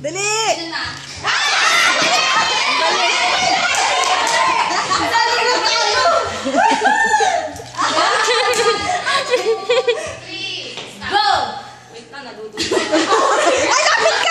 Dali! Dali! Dali! Dali! Go! Wait na, nadudugo. Ay, kapit ka!